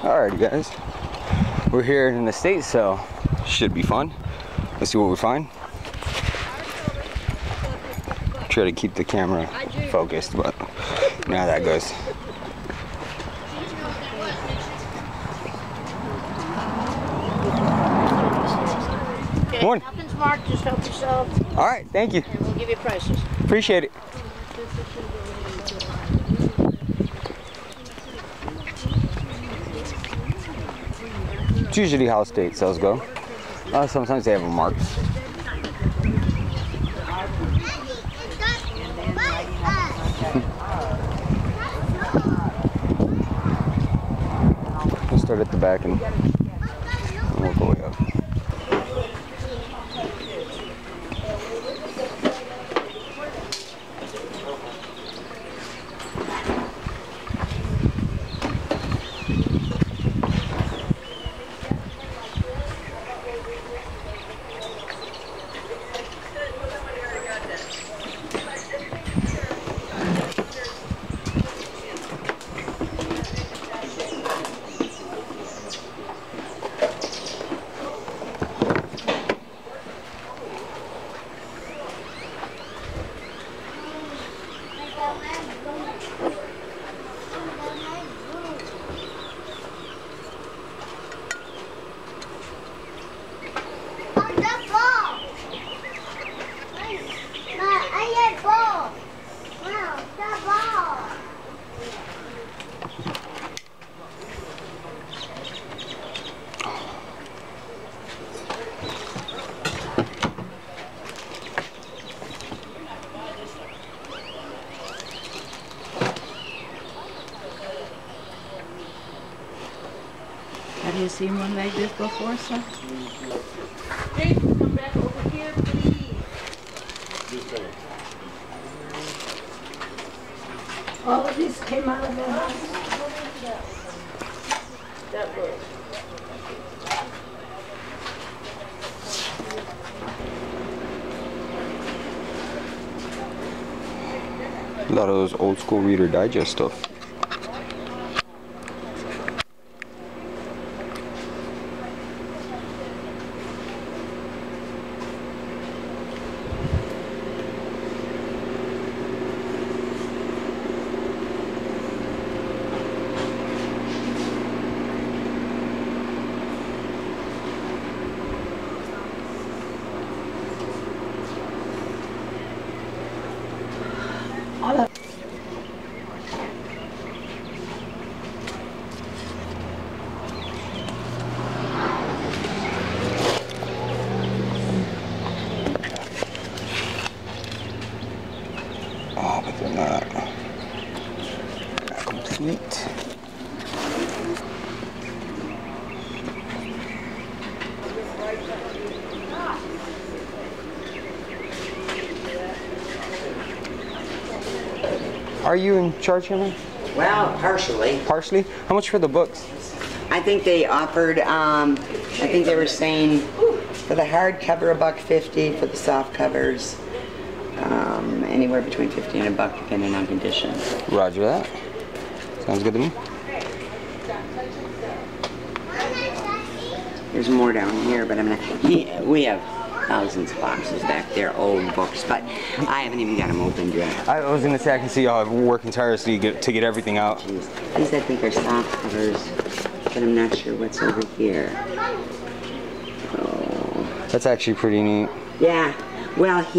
Alrighty guys, we're here in the state so should be fun. Let's see what we find. Try to keep the camera focused, but now that goes. Okay, Morning. nothing's marked, just help yourself, Alright, thank you. and we'll give you prices. Appreciate it. It's usually how state sales go. Uh, sometimes they have them marked. We'll start at the back and we'll go way up. Have you seen one like this before, sir? Jason, come back over here, please. All of these came out of the house. That way. A lot of those old school Reader Digest stuff. Oh, but they're not, not complete. Are you in charge, Henry? Well, partially. Partially? How much for the books? I think they offered, um, I think they were saying for the hardcover a buck fifty, for the soft covers, um, anywhere between fifty and a buck depending on condition. Roger that. Sounds good to me. There's more down here, but I'm not, he, we have thousands of boxes back there, old books, but I haven't even got them opened yet. I was gonna say I can see y'all working tirelessly to get, to get everything out. These, these I think are soft covers, but I'm not sure what's over here. Oh, That's actually pretty neat. yeah, well, he